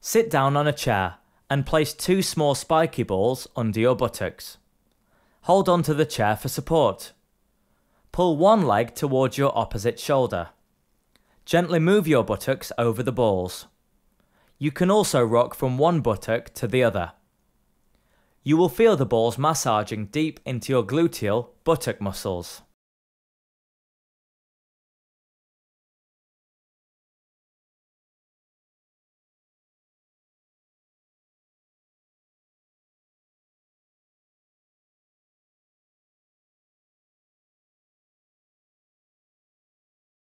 Sit down on a chair and place two small spiky balls under your buttocks. Hold onto the chair for support. Pull one leg towards your opposite shoulder. Gently move your buttocks over the balls. You can also rock from one buttock to the other. You will feel the balls massaging deep into your gluteal buttock muscles.